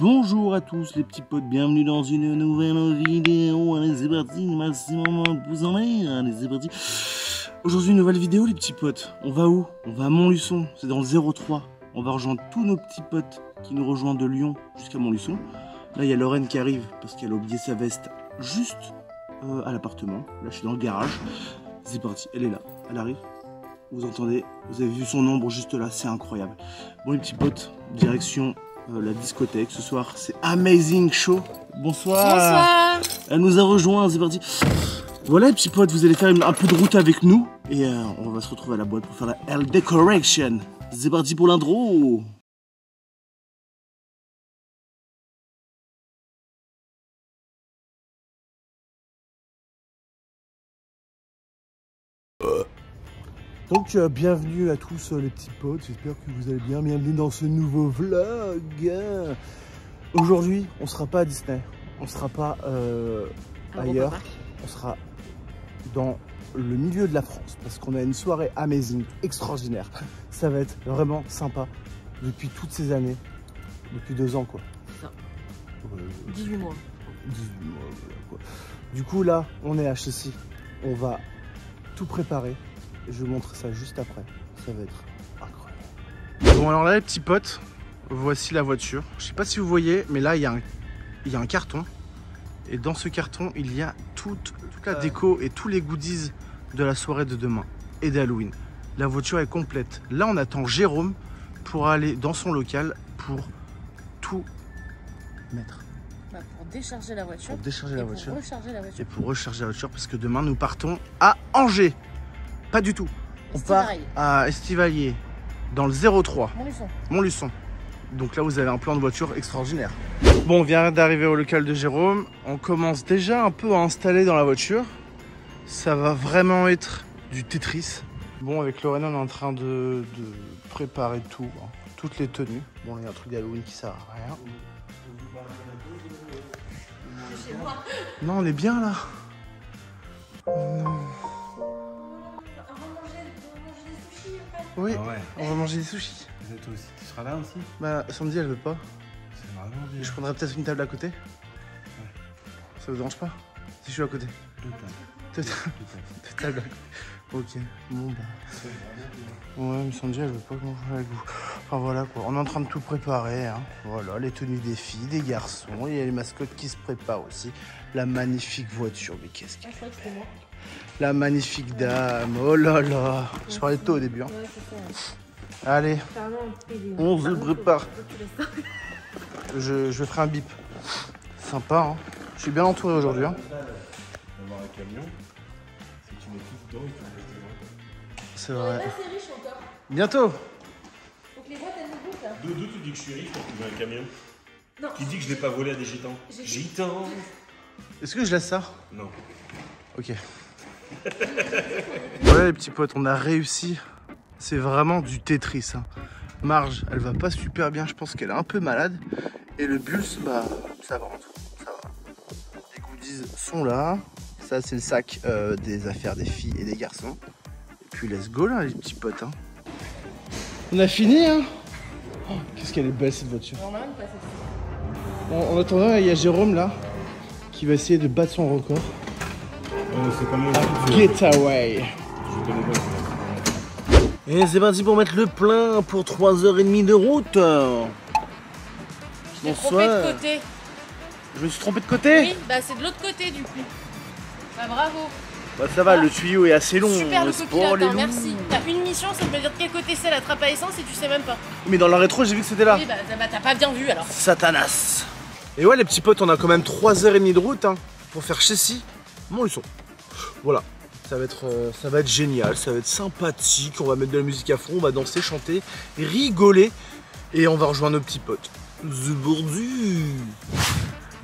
Bonjour à tous les petits potes, bienvenue dans une nouvelle vidéo. Allez, c'est parti, maximum de en l'air. Allez, c'est parti. Aujourd'hui, une nouvelle vidéo, les petits potes. On va où? On va à Montluçon, c'est dans le 03. On va rejoindre tous nos petits potes qui nous rejoignent de Lyon jusqu'à Montluçon. Là, il y a Lorraine qui arrive parce qu'elle a oublié sa veste juste euh, à l'appartement. Là, je suis dans le garage. C'est parti, elle est là, elle arrive. Vous entendez, vous avez vu son ombre juste là, c'est incroyable. Bon, les petits potes, direction euh, la discothèque. Ce soir, c'est Amazing Show. Bonsoir. Bonsoir Elle nous a rejoint, c'est parti. Voilà, les petits potes, vous allez faire un peu de route avec nous. Et euh, on va se retrouver à la boîte pour faire la L Decoration. C'est parti pour l'intro. Donc euh, bienvenue à tous euh, les petits potes, j'espère que vous allez bien, bienvenue dans ce nouveau vlog. Aujourd'hui, on sera pas à Disney, on sera pas euh, ailleurs, on sera dans le milieu de la France parce qu'on a une soirée amazing, extraordinaire. Ça va être vraiment sympa depuis toutes ces années, depuis deux ans quoi. Ça. Ouais, 18 mois. 18 mois, voilà, quoi. Du coup là, on est à Chessy, on va tout préparer. Je vous montre ça juste après. Ça va être incroyable. Bon alors là les petits potes, voici la voiture. Je sais pas si vous voyez, mais là il y, a un- il y a un carton. Et dans ce carton, il y a toute, toute la déco et tous les goodies de la soirée de demain et d'Halloween. La voiture est complète. Là on attend Jérôme pour aller dans son local pour tout mettre. Bah, pour décharger la voiture. Pour décharger et la pour voiture. recharger la et voiture. pour recharger la voiture parce que demain nous partons à Angers. Pas du tout. On part à Estivalier dans le 03, Montluçon. Montluçon. Donc là vous avez un plan de voiture extraordinaire. Bon, on vient d'arriver au local de Jérôme. On commence déjà un peu à installer dans la voiture. Ça va vraiment être du Tetris. Bon, avec Lorena, on est en train de, de préparer tout, hein. toutes les tenues. Bon, il y a un truc d'Halloween qui sert à rien. Non, on est bien là. Oui, Ah ouais. on va manger des sushis. Mais toi aussi, tu seras là aussi? Bah, Sandy, elle veut pas. C'est vraiment bien. Je prendrais peut-être une table à côté. Ça vous dérange pas? Si je suis à côté. Deux tables. Deux tables. Deux tables à côté. Ok, bon bah. Ouais, mais Sandy, elle veut pas manger avec vous. Enfin voilà quoi, on est en train de tout préparer. Hein. Voilà, les tenues des filles, des garçons. Il y a les mascottes qui se préparent aussi. La magnifique voiture, mais qu'est-ce Ah, qu'elle je La magnifique dame, oh là là. Je parlais de toi au début. Hein. Allez. On se prépare. je, je ferai un bip. Sympa, hein. Je suis bien entouré aujourd'hui. Hein. D'avoir un camion, c'est vrai. Bientôt Faut que les boîtes elles nous goûtent là. D'où d'où tu dis que je suis riche quand tu veux un camion? Non. Qui dit que je n'ai pas volé à des gitans Gitans Est-ce que je laisse ça? Non. Ok. voilà les petits potes, on a réussi. C'est vraiment du Tetris. hein. Marge, elle va pas super bien, je pense qu'elle est un peu malade. Et le bus, bah ça va en tout. Ça va. Les goodies sont là. Ça c'est le sac euh, des affaires des filles et des garçons. Et puis let's go là les petits potes. hein. On a fini hein Oh, Qu'est-ce qu'elle est belle cette voiture. On a même pas celle-ci. En, en attendant, il y a Jérôme là qui va essayer de battre son record. Euh, c'est pas moi. Getaway. Je connais pas. Et c'est parti pour mettre le plein pour 3h30 de route. J'ai trompé de côté. Je me suis trompé de côté Oui, bah c'est de l'autre côté du coup. Bah bravo. Bah ça va, le tuyau est assez long. Super le copilote, hein, merci. T'as une mission, ça veut dire de quel côté c'est la trappe à essence et tu sais même pas. Mais dans la rétro, j'ai vu que c'était là. Oui, bah, bah, t'as pas bien vu alors. Satanas. Et ouais, les petits potes, on a quand même 3h30 de route hein, pour faire Chessy, Montluçon. Voilà. Ça va, être, euh, ça va être génial, ça va être sympathique. On va mettre de la musique à fond, on va danser, chanter, rigoler. Et on va rejoindre nos petits potes. The Bourdu.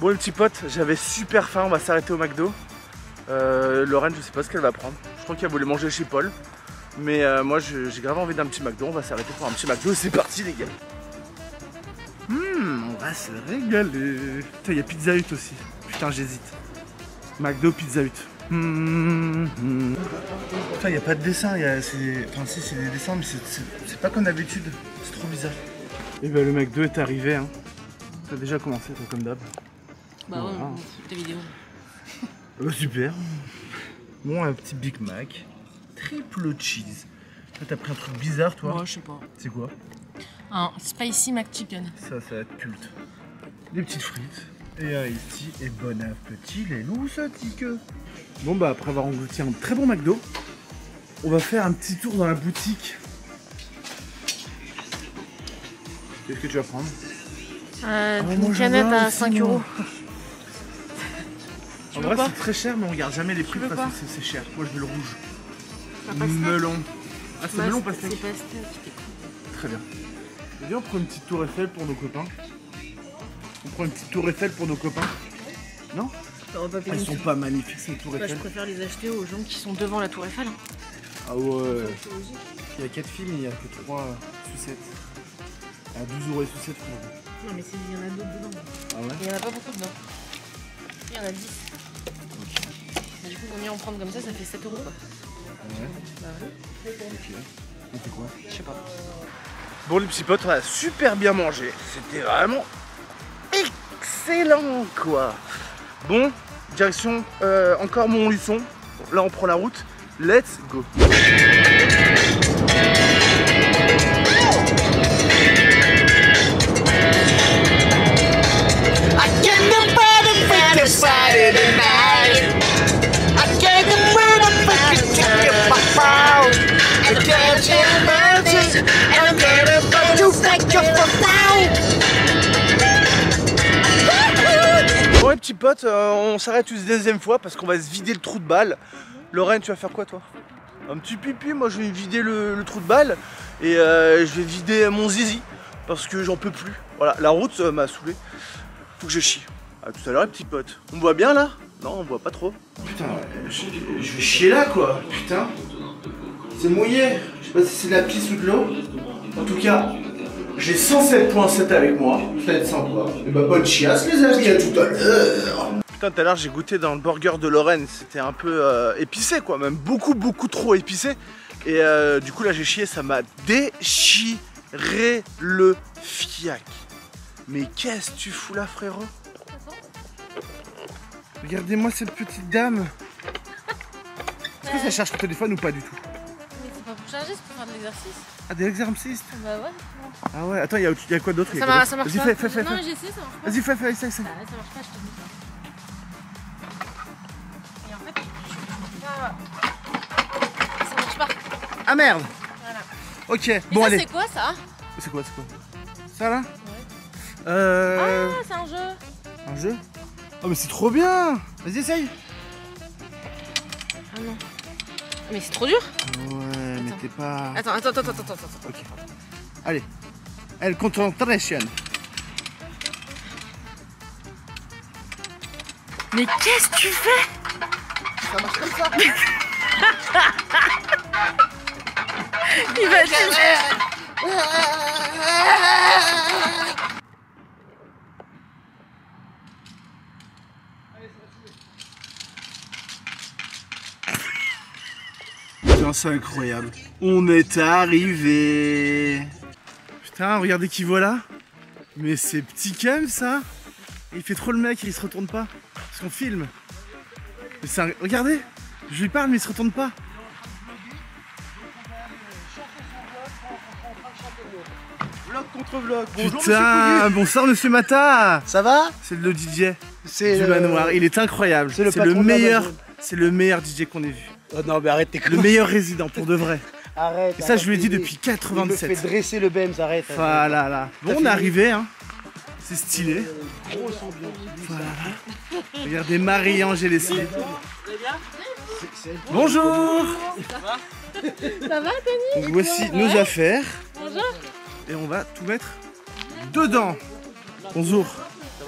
Bon, les petits potes, j'avais super faim. On va s'arrêter au McDo. Euh, Lorraine, je sais pas ce qu'elle va prendre. Je crois qu'elle voulait manger chez Paul. Mais euh, moi, j'ai grave envie d'un petit McDo. On va s'arrêter pour un petit McDo. C'est parti, les gars. Hum, on va se régaler. Putain, il y a Pizza Hut aussi. Putain, j'hésite. McDo, Pizza Hut. Hum, hum. Putain, il n'y a pas de dessin. y a- c'est- Enfin, si, c'est des dessins, mais c'est- pas comme d'habitude. C'est trop bizarre. Et ben, le McDo est arrivé. Hein. A déjà commencé, toi, comme d'hab. Bah ouais, on tes vidéos. Euh, super. Bon, un petit Big Mac. Triple cheese. Toi, t'as pris un truc bizarre, toi. Moi, je sais pas. C'est quoi? Un spicy McChicken. Ça, ça va être culte. Des petites frites. Et un ici. Et bon appétit, les loups, ça que. Bon, bah, après avoir englouti un très bon McDo, on va faire un petit tour dans la boutique. Qu'est-ce que tu vas prendre? Euh, Ah, à aussi, 5 moi. euros. En vrai, c'est très cher, mais on regarde jamais les prix parce que quoi c'est- cher. Moi, je veux le rouge. Melon. Ah, c'est melon c'est- pastèque C'est pastèque. Très bien. Et viens, on prend une petite tour Eiffel pour nos copains. On prend une petite tour Eiffel pour nos copains. Non Ça va pas Ils sont pas magnifiques ces tours Bah, je Eiffel. préfère les acheter aux gens qui sont devant la tour Eiffel. hein. Ah ouais. Il y a 4 films, il y a que 3 sucettes. À 12 euros et sucettes, frère. Non, mais il y en a d'autres dedans. Ah ouais Il y en a pas beaucoup dedans. Il y en a 10. Mais du coup, vaut mieux en prendre comme ça, ça fait 7 euros quoi. Ouais. Bah ouais. Ok. On fait quoi? Je sais pas. Bon les petits potes, on a super bien mangé. C'était vraiment excellent quoi. Bon, direction euh, encore Montluçon. Là on prend la route. Let's go. Petits potes, euh, on s'arrête une deuxième fois parce qu'on va se vider le trou de balle. Lorraine, tu vas faire quoi toi? Un petit pipi, moi je vais vider le, trou de balle et euh, je vais vider mon zizi parce que j'en peux plus. Voilà, la route euh, m'a saoulé. Faut que je chie. À tout à l'heure les petits potes. On me voit bien là? Non, on voit pas trop. Putain, je, je vais chier là quoi. Putain. C'est mouillé. Je sais pas si c'est de la pisse ou de l'eau. En tout cas, j'ai 107.7 avec moi. Ça va être sympa. Et bah bonne chiasse les amis, à tout à l'heure. Putain, tout à l'heure j'ai goûté dans le burger de Lorraine. C'était un peu euh, épicé quoi, même beaucoup beaucoup trop épicé. Et euh, du coup là j'ai chié, ça m'a déchiré le fiac. Mais qu'est-ce que tu fous là frérot? Regardez-moi cette petite dame. Est-ce que ça cherche le téléphone ou pas du tout? Mais c'est pas pour charger, c'est pour faire de l'exercice. Ah des exercices Bah ouais. Ah ouais, attends, il y, a quoi d'autre Ça, marche Vas-y, pas. fais, fais, fais. non, j'ai essayé, ça marche pas. Vas-y, fais, fais, essaye, essaye. Ouais, ça marche pas, je te dis. Et en fait, ça, ça marche pas. Ah merde Voilà. Ok, bon ça, allez. c'est quoi ça C'est quoi, c'est quoi Ça là Euh... Ah, c'est un jeu. Un jeu Oh mais c'est trop bien Vas-y, essaye Ah non. Mais c'est trop dur. Ouais, t'es pas... Attends, attends, attends, attends, attends. attends. Ok. Allez. El concentration. Mais qu'est-ce que tu fais? Ça marche comme ça Il va c'est incroyable. On est arrivé. Putain, regardez qui voilà. Mais c'est petit cam ça. Il fait trop le mec, il se retourne pas. Parce qu'on filme. Mais c'est un- Regardez, je lui parle mais il se retourne pas. Vlog contre vlog. Putain, bonsoir monsieur Mata. Ça va? C'est le DJ C'est du le- manoir. Il est incroyable. c'est le le meilleur. C'est le meilleur DJ qu'on ait vu. Oh non mais arrête tes Le meilleur résident pour de vrai. Arrête. Et ça, je lui ai dit depuis il me 87. fait dresser le Benz, arrête. arrête. Voilà, là. Bon, on est arrivé, hein. C'est stylé. Grosse ambiance. Voilà. Regardez Marie-Ange et Leslie. C'est- c'est- Bonjour Ça va, Tony Donc voici nos affaires. Bonjour. Et on va tout mettre dedans. Bonjour.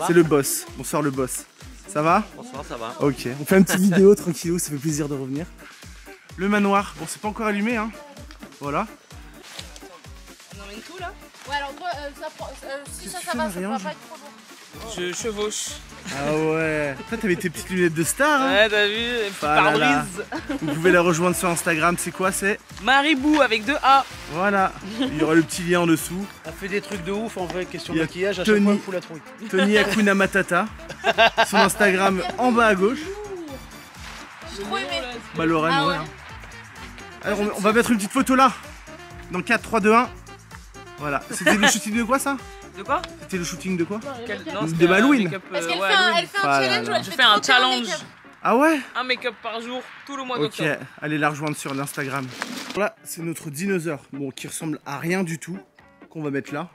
C'est le boss. Bonsoir le boss. Ça va Bonsoir, ça va. Ok. On fait une petite vidéo tranquillou, ça fait plaisir de revenir. Le manoir. Bon, c'est pas encore allumé, hein. Voilà. On emmène tout là? Ouais, alors toi, euh, ça prend. euh, si ça, ça va, ça va pas être trop. Je chevauche. Ah ouais. Toi, t'avais tes petites lunettes de star. Hein Ouais, t'as vu, un petit Ah pare-brise. Vous pouvez la rejoindre sur Instagram. C'est quoi C'est? Maribou avec deux A. voilà. Il y aura le petit lien en dessous. Elle fait des trucs de ouf en vrai, question a maquillage, à Tony. chaque fois la trouille. Tony Akuna Matata. Son Instagram en bas à gauche. J'ai trop aimé. Bah Lorraine, Ah ouais. ouais. Alors on, on va mettre une petite photo là. Dans 4, 3, 2, 1. Voilà. C'était le shooting de quoi ça? De quoi? C'était le shooting de quoi? Quel- De non, un Halloween. Parce euh, qu'elle ouais, fait, un, Halloween. elle fait un Ah là challenge là. elle Je fait fais un de challenge. Ah ouais? Un make-up par jour, tout le mois Ok, d'octobre. allez la rejoindre sur l'Instagram. Voilà, c'est notre dinosaure, bon, qui ressemble à rien du tout, qu'on va mettre là.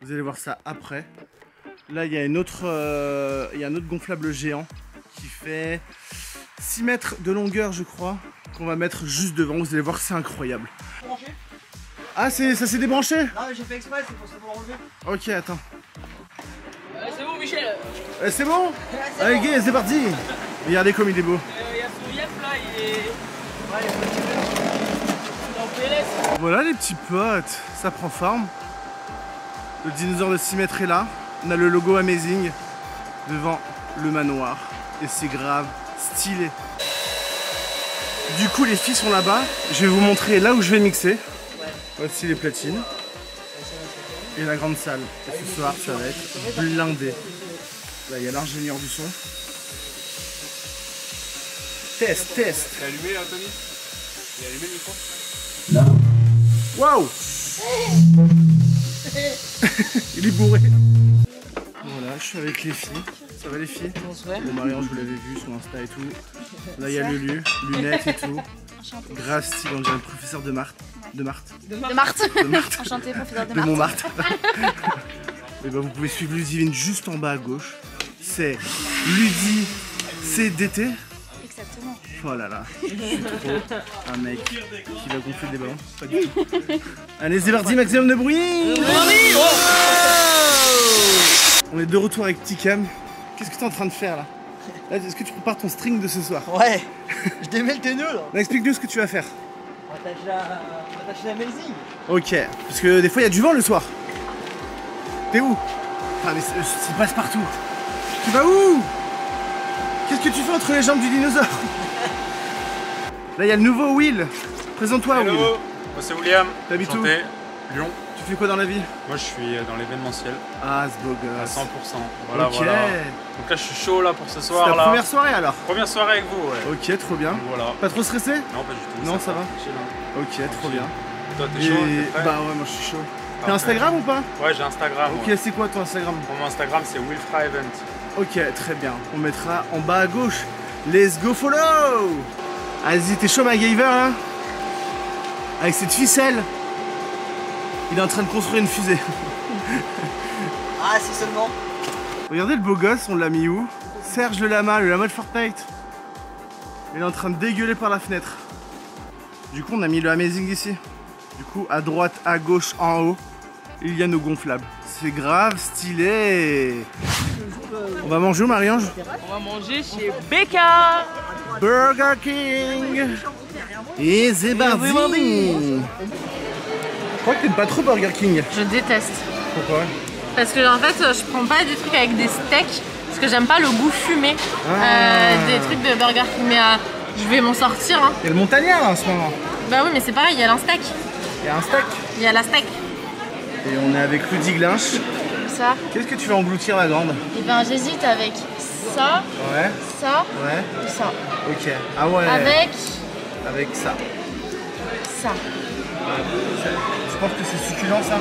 Vous allez voir ça après. Là, il y a une autre, euh, il y a un autre gonflable géant qui fait 6 mètres de longueur, je crois, qu'on va mettre juste devant. Vous allez voir, c'est incroyable. Ah, c'est, ça s'est débranché Non mais j'ai fait exprès, c'est pour ça pour. Ok, attends. Euh, c'est bon, Michel. Eh, c'est bon Allez, gay, c'est parti Regardez comme il est beau. Euh, Il y a son Yep là, il est. Il est en PLS. Voilà les petits potes, ça prend forme. Le dinosaure de 6 mètres est là. On a le logo Amazing devant le manoir. Et c'est grave stylé. Du coup les filles sont là-bas. Je vais vous montrer là où je vais mixer. Voici les platines. Et la grande salle. Et ce soir ça va être blindé. Là il y a l'ingénieur du son. Test, test. T'es allumé là, Tony? T'es allumé le micro Waouh Il est bourré. Voilà, je suis avec les filles. Ça va les filles Bonsoir. Bon, Marianne, je vous l'avais vu sur Insta et tout. Là, il y a le lieu, lunettes et tout. Grave style, on dirait le professeur de Marthe. De Marthe. De Marthe. De Marthe. Enchantée, professeur de De Marthe. Montmartre. Et ben, vous pouvez suivre Ludivine juste en bas à gauche. C'est Ludi CDT. Exactement. Oh là là, je suis trop un mec qui va gonfler des ballons. Pas du tout. Allez, c'est parti, maximum de bruit On est de retour avec Ticam. Qu'est-ce que tu es en train de faire là Là, Est-ce que tu prépares ton string de ce soir Ouais, je démêle tes nœuds là. Là, Explique-nous ce que tu vas faire. On attache la, on attache la Amazing. Ok, parce que des fois il y a du vent le soir. T'es où Ah mais c'est- ça passe partout. Tu vas où Qu'est-ce que tu fais entre les jambes du dinosaure Là il y a le nouveau Will. Présente-toi Will. Hello Moi c'est William. T'habites où. Lyon. Tu fais quoi dans la vie? Moi je suis dans l'événementiel Ah ce beau à gosse. 100%. Voilà, ok. voilà. Donc là je suis chaud là pour ce C'est soir ta là. première soirée alors? Première soirée avec vous, ouais. Ok, trop bien. Voilà. Pas trop stressé? Non, pas du tout. Non, ça va. Hein. Ok, trop bien. Toi t'es chaud bah ouais, moi je suis chaud. T'as. Instagram ou pas? Ouais, j'ai Instagram. Ok, ouais. c'est quoi ton Instagram? Mon Instagram c'est Wilfra Event. Ok, très bien. On mettra en bas à gauche. Let's go follow Vas-y, t'es chaud MacGyver là Avec cette ficelle. Il est en train de construire une fusée. Ah si seulement. Regardez le beau gosse, on l'a mis où? Serge le lama, le lama de Fortnite. Il est en train de dégueuler par la fenêtre. Du coup, on a mis le Amazing ici. Du coup, à droite, à gauche, en haut, il y a nos gonflables. C'est grave stylé. On va manger où, Marie-Ange? On va manger chez Becca. Burger King Et c'est parti Je crois que t'aimes pas trop Burger King. Je déteste. Pourquoi Parce que en fait, je prends pas des trucs avec des steaks. Parce que j'aime pas le goût fumé Ah. euh, des trucs de Burger King. Mais euh, je vais m'en sortir. Hein. Il y a le montagnard là, en ce moment. Bah oui, mais c'est pareil, il y a l'insteak. Il y a un steak. Il y a la steak. Et on est avec Rudy Glinch. Comme ça. Qu'est-ce que tu vas engloutir la grande? Et ben j'hésite avec ça, Ouais, ça ouais, ou ça. ok. Ah ouais, Avec avec ça. ça. Je pense que c'est succulent ça.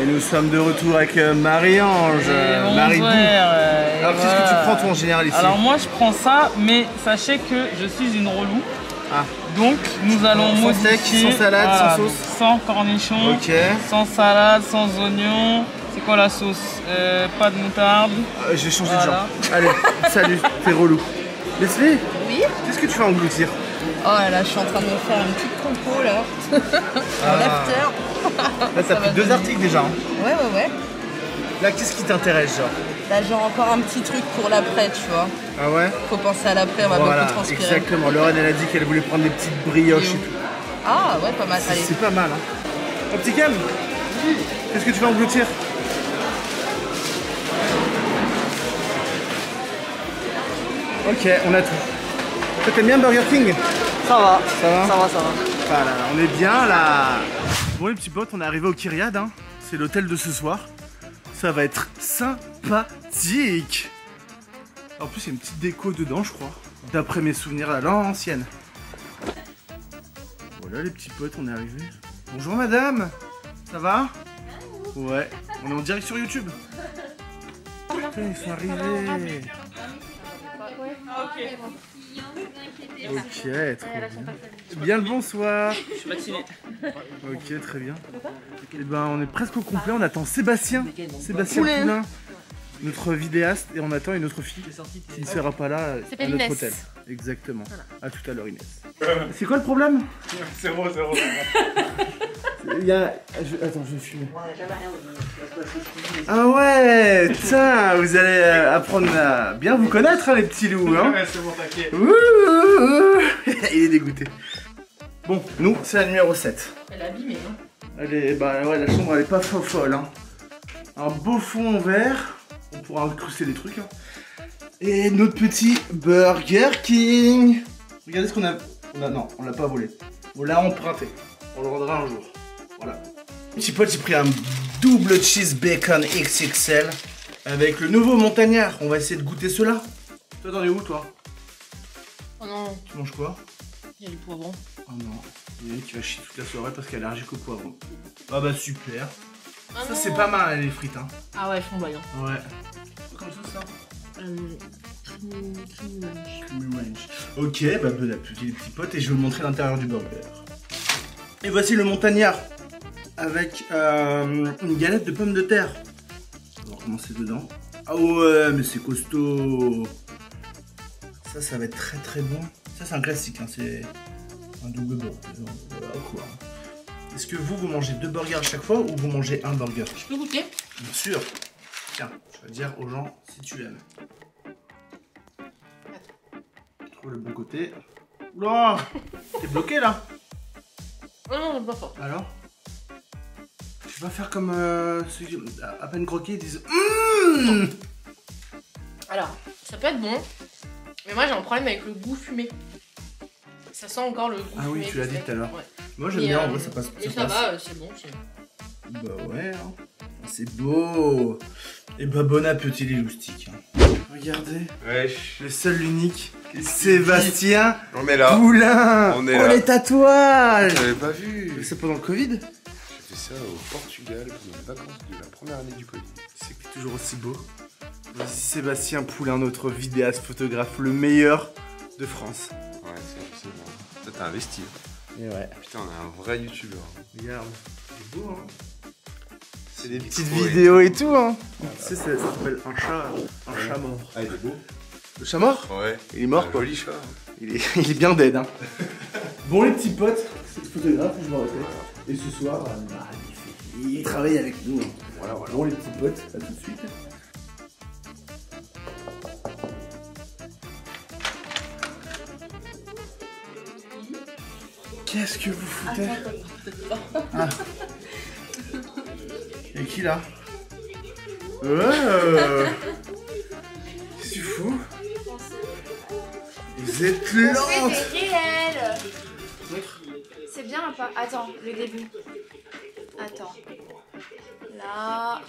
Et nous sommes de retour avec euh, Marie-Ange, Bonsoir, Marie-Bou. euh, Alors qu'est-ce que tu prends toi en général ici Alors moi je prends ça, mais sachez que je suis une relou. Ah. Donc nous allons Sans modifier. sans salade, sans sauce Sans cornichons, sans salade, sans oignons. C'est quoi la sauce Euh, Pas de moutarde. Euh, J'ai changé Voilà. de genre. Allez, salut, t'es relou. Leslie Qu'est-ce que tu vas engloutir Oh là là, je suis en train de me faire une petite compo là. ah. Là, t'as pris deux articles déjà. Hein. Ouais, ouais, ouais. Là, qu'est-ce qui t'intéresse, genre Là, genre encore un petit truc pour l'après, tu vois. Ah ouais Faut penser à l'après, on va beaucoup transpirer. Exactement. Lorraine, elle a dit qu'elle voulait prendre des petites brioches et tout. Ah ouais, pas mal. C'est pas mal, hein. Petit Cam. Qu'est-ce que tu vas engloutir Ok, on a tout. Toi, t'aimes bien Burger King Ça va. Ça va Ça va, ça va. Voilà, on est bien là. Bon les petits potes, on est arrivé au Kyriade. Hein. C'est l'hôtel de ce soir. Ça va être sympathique. En plus, il y a une petite déco dedans, je crois. D'après mes souvenirs à l'ancienne. Voilà les petits potes, on est arrivé. Bonjour madame. Ça va Ouais. On est en direct sur YouTube. Putain, ils sont arrivés. Ok, très bien. Bien le bonsoir. Je suis vacciné. Ok, très bien. Et ben, on est presque au complet. On attend Sébastien. Sébastien Poulain. Notre vidéaste. Et on attend une autre fille qui ne sera pas là C'est à notre Inès. hôtel. Exactement. À tout à l'heure, Inès. C'est quoi le problème? C'est bon, c'est bon. Il y a... je- Attends, je vais filmer. Ah ouais Tiens, vous allez euh, apprendre à bien vous connaître, hein, les petits loups. Hein Ouais, c'est bon, t'inquiète. Ouh, ouh, ouh. Il est dégoûté. Bon, nous, c'est la numéro 7. Elle est abîmée, hein. Elle est, bah ouais, la chambre elle est pas faux folle. Hein. Un beau fond en verre, on pourra incruster des trucs. Hein. Et notre petit Burger King. Regardez ce qu'on a. On a non, on l'a pas volé. On l'a emprunté. On le rendra un jour. Voilà. Petit pote, j'ai pris un double cheese bacon XXL avec le nouveau montagnard. On va essayer de goûter cela. Toi, t'en es où, toi? Oh non, Tu manges quoi? Il y a du poivron. Oh non, il y a une qui va chier toute la soirée parce qu'elle est allergique au poivron. Ah bah super. Ah Ça c'est pas mal les frites hein. Ah ouais, flamboyant. Ouais. Comme ça ça. Euh. Ok, bah bon appétit les petits potes et je vais vous montrer l'intérieur du burger. Et voici le montagnard avec euh, une galette de pommes de terre. On va recommencer dedans. Ah ouais, mais c'est costaud. Ça, ça va être très très bon. Ça, c'est un classique, hein, c'est un double burger. Voilà quoi. Est-ce que vous, vous mangez deux burgers à chaque fois ou vous mangez un burger? Je peux goûter Bien sûr. Tiens, je vais dire aux gens si tu aimes. Trouve le bon côté. Oula T'es bloqué là? Non, c'est pas. Alors? Vais pas faire comme euh, ceux qui, à peine croqués, ils disent Hum Alors, ça peut être bon, mais moi j'ai un problème avec le goût fumé. Ça sent encore le goût Ah fumé. oui, tu l'as dit tout à l'heure. Ouais. Moi j'aime bien, en euh, vrai ça passe. Mais ça ça passe. va, euh, c'est bon. c'est- Bah ouais, hein. c'est beau. Et bah bon appétit les loustiques. hein. Regardez, Wesh. le seul, l'unique, Sébastien On est là. Poulain On est Oh là. les tatouages J'avais pas vu. C'est pendant le Covid? Fait ça au Portugal pendant les vacances de la première année du Covid. C'est que t'es toujours aussi beau. Voici Sébastien Poulain, notre vidéaste photographe, le meilleur de France. Ouais, c'est bon. Toi, t'as investi. Et ouais, Putain, on est un vrai youtubeur. regarde. C'est beau, hein C'est des petites vidéos et tout, hein Tu sais, ça, ça s'appelle un chat, un chat mort. Ah, il est beau. Le chat mort? Ouais. Il est mort, Un quoi. Joli chat. Il est, il est bien dead, hein Bon, les petits potes, c'est le photographe, je me répète. Et ce soir, euh, bah, il, travaille avec nous. Voilà, voilà. Bon, les petits potes, à tout de suite. Qu'est-ce que vous foutez? Ah. Et qui là? Ouais Qu'est-ce que tu fous? Vous êtes lente C'est réel C'est bien ou pas Attends, le début. Attends. Là.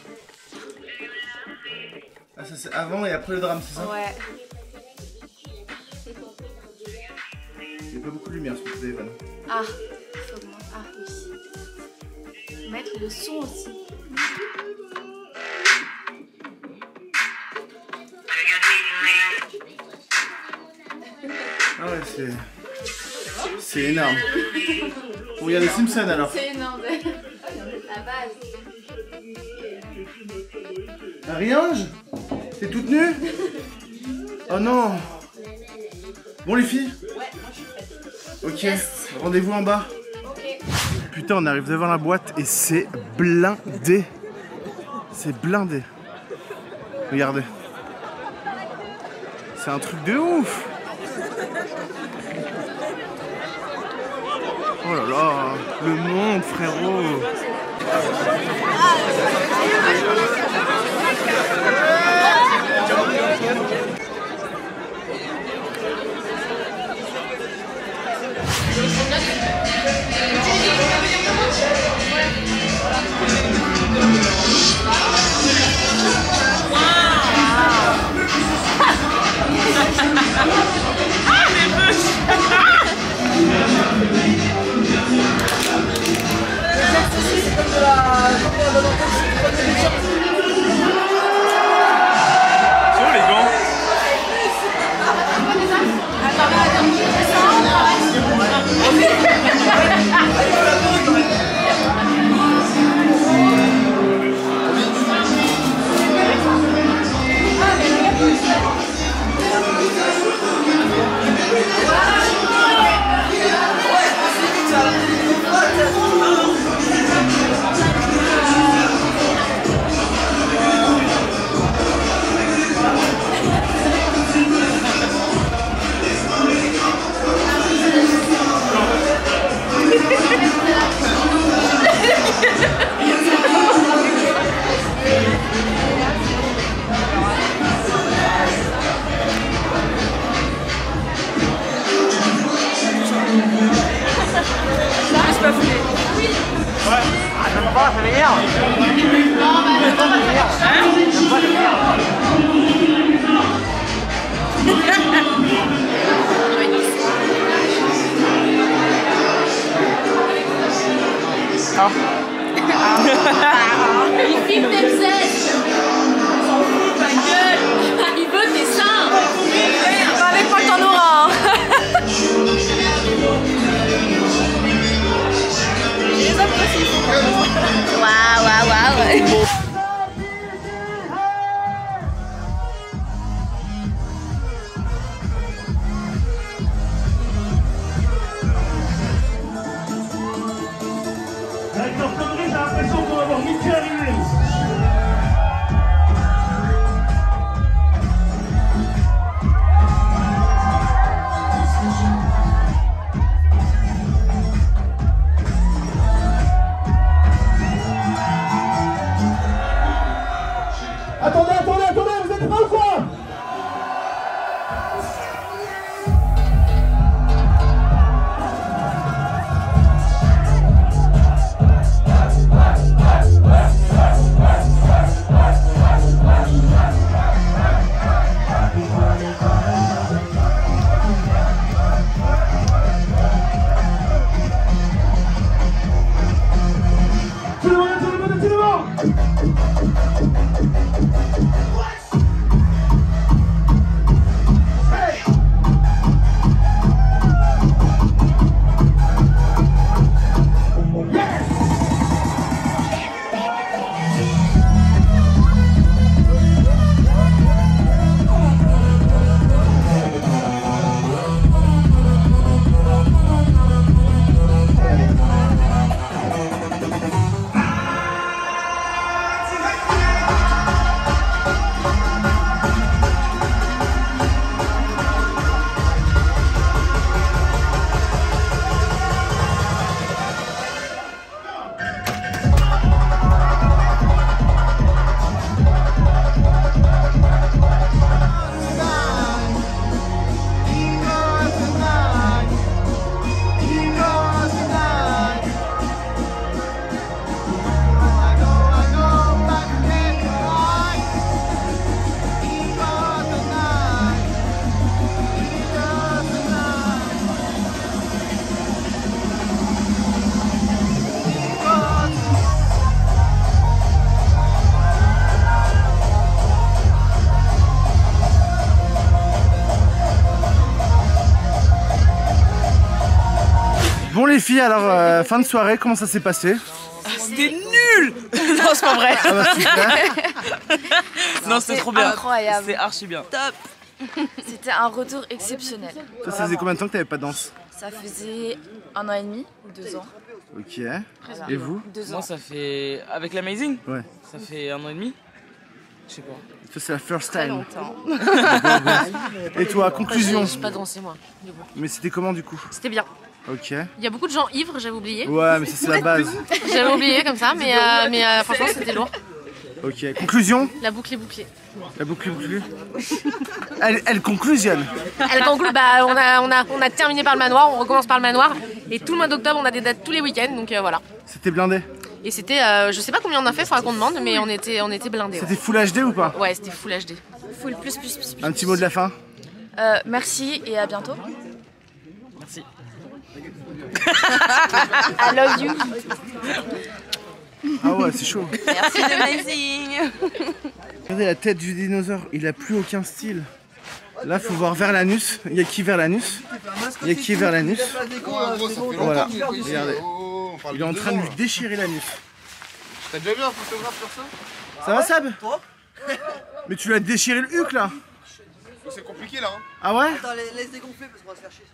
Ah ça c'est avant et après le drame, c'est ça Ouais. Il y a pas beaucoup de lumière sur le téléphone. Ah. faut Ah oui. Mettre le son aussi. Ah ouais c'est... C'est énorme. On regarde les Simpsons alors. C'est énorme. La base. Marie-Ange T'es toute nue Oh non Bon les filles Ok, rendez-vous en bas. Putain, on arrive devant la boîte et c'est blindé. C'est blindé. Regardez. C'est un truc de ouf. Oh là là, le monde, frérot. Là tất cả mọi. Filles, alors euh, fin de soirée, comment ça s'est passé? C'était nul Non, c'est pas vrai. Ah bah. Non, c'était trop bien. incroyable. C'était archi bien. Top C'était un retour exceptionnel. Ça faisait combien de temps que t'avais pas de danse? Ça faisait un an et demi ou deux ans. Ok. Voilà. Et vous? Deux ans. Moi, ça fait. Avec l'Amazing? Ouais. Ça fait un an et demi? Je sais pas. Ça c'est la first time. Et toi, conclusion? J'ai pas dansé moi. Mais c'était comment du coup? C'était bien. Ok. Il y a beaucoup de gens ivres, j'avais oublié. Ouais, mais ça c'est la base. J'avais oublié comme ça, mais, euh, mais euh, franchement c'était lourd. Ok. Conclusion La boucle est bouclée. La boucle est bouclée elle, elle conclusionne. Elle conclut, bah, on, a, on, a, on a terminé par le manoir, on recommence par le manoir. Et tout le mois d'octobre, on a des dates tous les week-ends, donc euh, voilà. C'était blindé. Et c'était, euh, je sais pas combien on a fait, faudra qu'on demande, mais on était, on était blindés. C'était full HD ou pas? Ouais, ouais c'était full HD. Full plus plus plus. plus. Un petit mot de la fin? Euh, merci et à bientôt. Merci. I love you. Ah ouais, c'est chaud. Merci de Amazing. Regardez la tête du dinosaure, il a plus aucun style. Là, faut voir vers l'anus. Il y a qui vers l'anus Il y a qui vers l'anus Voilà, regardez. Il est en train de lui déchirer l'anus. T'as déjà vu un photographe faire ça Ça va, Sab Mais tu lui as déchiré le huc là C'est compliqué là. Hein. Ah ouais Attends, laisse- laisse dégonfler parce qu'on va se faire chier.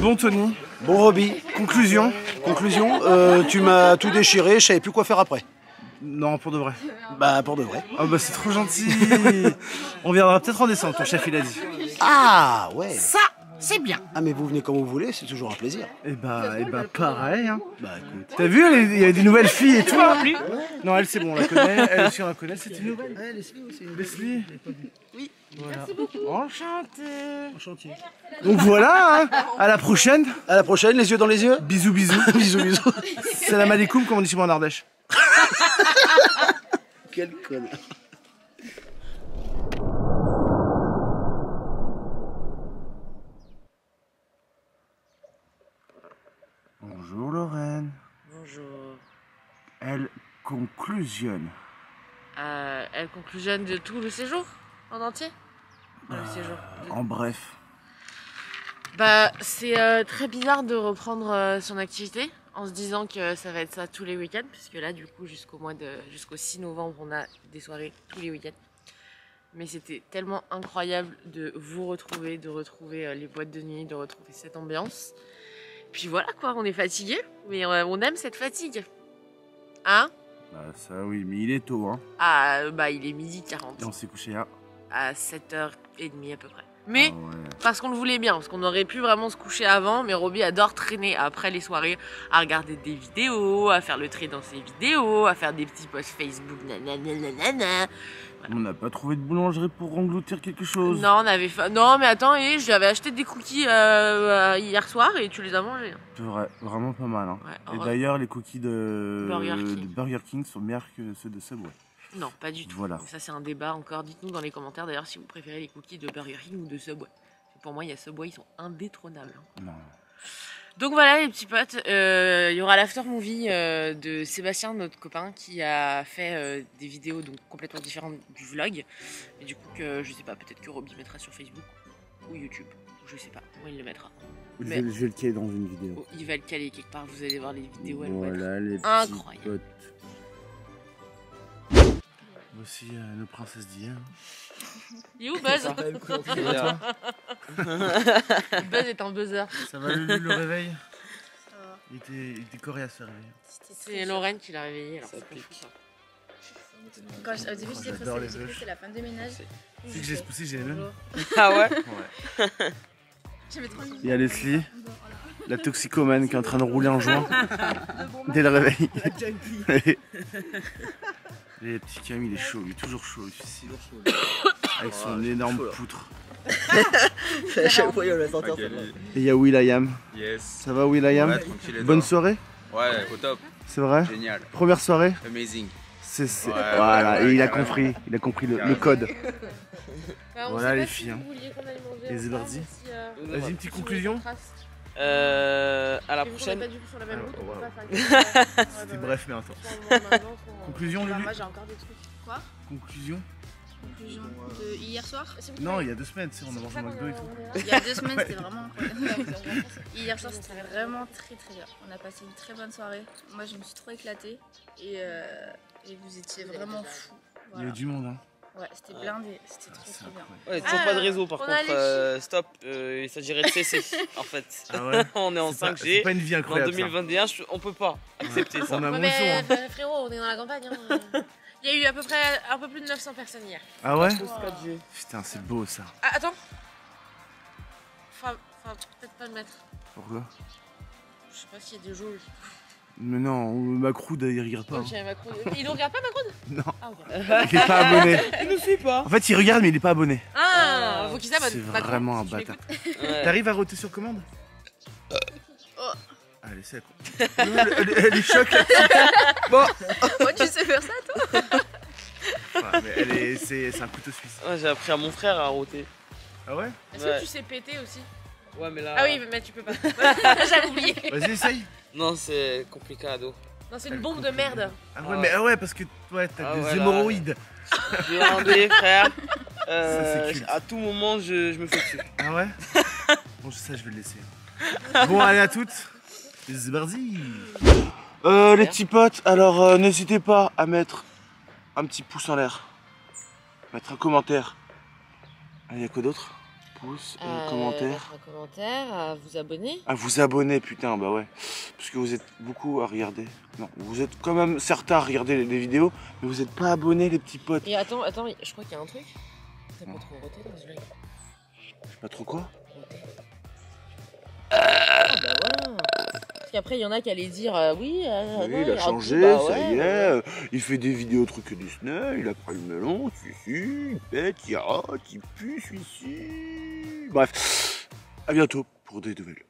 Bon, Tony, Bon Roby, conclusion conclusion, euh, tu m'as tout déchiré, je savais plus quoi faire après. Non, pour de vrai. Bah pour de vrai. Oh bah c'est trop gentil On viendra peut-être en décembre, ton chef il a dit. Ah ouais Ça, c'est bien. Ah mais vous venez comme vous voulez, c'est toujours un plaisir. Et bah, et bah pareil hein. Bah écoute. T'as vu, il y a des nouvelles filles et tout hein Non, elle c'est bon, on la connaît, elle aussi on la connaît, c'est une nouvelle. Ouais, Leslie aussi. Leslie Oui. Voilà. Enchanté Enchanté. Donc voilà, hein. à la prochaine. À la prochaine, les yeux dans les yeux. Bisous bisous. bisous bisous. Salam alaikum comme on dit moi en Ardèche. Quel connard. Bonjour Lorraine. Bonjour. Elle conclusionne. Euh, elle conclusionne de tout le séjour en entier? Le séjour. En bref. Bah, c'est euh, très bizarre de reprendre euh, son activité en se disant que ça va être ça tous les week-ends, puisque là, du coup, jusqu'au mois de, jusqu'au 6 novembre, on a des soirées tous les week-ends. Mais c'était tellement incroyable de vous retrouver, de retrouver les boîtes de nuit, de retrouver cette ambiance. Puis voilà quoi, on est fatigué, mais euh, on aime cette fatigue. Hein? Bah ça oui, mais il est tôt hein. Ah, bah il est midi 40, Et on s'est couché à... à 7h30 à peu près. Mais Ah ouais. parce qu'on le voulait bien, parce qu'on aurait pu vraiment se coucher avant, mais Roby adore traîner après les soirées, à regarder des vidéos, à faire le trait dans ses vidéos, à faire des petits posts Facebook, nanana. On n'a pas trouvé de boulangerie pour engloutir quelque chose. Non, on avait fa- Non, mais attends, et j'avais acheté des cookies euh, euh, hier soir et tu les as mangés. C'est vrai, vraiment pas mal. Hein. Ouais, Et d'ailleurs, les cookies de Burger King. de Burger King sont meilleurs que ceux de Subway. Non, pas du tout. Voilà. Ça, c'est un débat encore. Dites-nous dans les commentaires d'ailleurs si vous préférez les cookies de Burger King ou de Subway. Pour moi, il y a Subway, ils sont indétrônables. hein. Non. Donc voilà les petits potes, euh, il y aura l'after movie euh, de Sébastien, notre copain, qui a fait euh, des vidéos donc complètement différentes du vlog. Et du coup que je sais pas, peut-être que Roby mettra sur Facebook ou YouTube. Je sais pas, où il le mettra. Je Mais- vais, je vais le caler dans une vidéo. Oh, il va le caler quelque part, vous allez voir les vidéos, elles vont être Voilà les petits incroyables. potes. Voici euh, nos princesses d'hier. Il est où Buzz. Buzz est un buzzer. Ça va le, le réveil il était, il était coriace ce réveil. C'est Lorraine qui l'a réveillé. Alors c'est fou, ça. Quand je- au début, j'étais J'adore les pressée, j'ai cru œufs. que c'était la fin du ménage. Si que j'ai ce poussé, j'ai les mêmes. Ah ouais J'avais trop envie. Il y a Leslie, la toxicomane qui est en train de rouler en joint dès le réveil. Et le petit Camille, il est chaud, il est toujours chaud ici. Avec son énorme poutre. À chaque fois, il va sortir. Et il y a Will.i.am. Yes. Ça va Will.i.am Ouais, Bonne toi soirée Ouais, au top. C'est vrai Génial. Première soirée Amazing. C'est, c'est- Ouais, Voilà, ouais, et il a compris, il a compris le, code. Bah, Voilà, les si filles, hein. Les si, euh, Vas-y, une petite conclusion. Euh, à la prochaine. pas du tout sur la même route, on peut voilà. pas faire quelque chose. C'était bref mais intense. Conclusion, Lulu moi, j'ai encore des trucs. Quoi? Conclusion Conclusion de hier soir? Non, il y a deux semaines, tu sais, on a mangé ça McDo et tout. Il y a deux semaines, c'était vraiment incroyable. Hier soir, c'était vraiment très très bien. On a passé une très bonne soirée. Moi, je me suis trop éclatée. Et, euh, et vous étiez vraiment fous. Il y a du monde, hein. Ouais, c'était blindé. C'était trop C'est trop bien. Ouais, toujours Ah, pas de réseau par contre. euh, stop, euh, il s'agirait de cesser en fait. Ah ouais on est en C'est pas- C'est 5G. pas une vie En incroyable. ça. 2021, je- on peut pas accepter ça. On a Ouais, mais son. hein. euh, frérot, on est dans la campagne. hein. Il y a eu à peu près un peu plus de 900 personnes hier. Ah ouais Tous 4G. Putain, c'est beau ça. Ah, attends. Enfin, enfin, peut-être pas le mettre. Pourquoi? Je sais pas s'il y a des jauges. Mais non, Macroud, il regarde pas. hein. Il nous regarde pas, Macron Non. Ah, ok. Il est pas abonné. Il me suit pas. En fait, il regarde, mais il est pas abonné. Ah, faut qu'il s'abonne. C'est Macron, vraiment un si tu bâtard. m'écoutes. Ouais. T'arrives à roter sur commande? Oh. Allez, c'est quoi elle, elle- elle est choc là. Oh, tu sais faire ça, toi? Ouais, mais elle est, c'est, c'est un couteau suisse. Ouais, J'ai appris à mon frère à roter. Ah ouais? Est-ce Ouais. que tu sais péter aussi? Ouais, mais là. Ah oui, mais tu peux pas. J'avais oublié. Vas-y, essaye. Non, c'est compliqué à dos. Non, c'est une bombe de merde. Ah ouais, mais ah ouais, parce que ouais, t'as Ah des ouais, là. hémorroïdes. Violendé, frère. Ça, Euh, c'est culte. à tout moment, je, je me fais dessus. Ah ouais? Bon, ça, je vais le laisser. Bon, allez à toutes. C'est parti. Euh, les petits potes, alors euh, n'hésitez pas à mettre un petit pouce en l'air. Mettre un commentaire. Il y a quoi d'autre? Pouce, euh, Euh, commentaire. mettre Un commentaire, à vous abonner. À vous abonner, putain, bah ouais. Parce que vous êtes beaucoup à regarder. Non, vous êtes quand même certains à regarder les, les vidéos, mais vous n'êtes pas abonnés, les petits potes. Et attends, attends, je crois qu'il y a un truc. T'as pas trop roté dans ce live. Je sais pas trop quoi. Ah bah voilà. Parce qu'après, il y en a qui allaient dire euh, oui, euh, Oui, non, il a y changé, bah ça ouais, y est. ouais. Il fait des vidéos trucs Disney, il a pris le melon, si, si, il pète, il rate, il pue, celui-ci. Bref, à bientôt pour des nouvelles.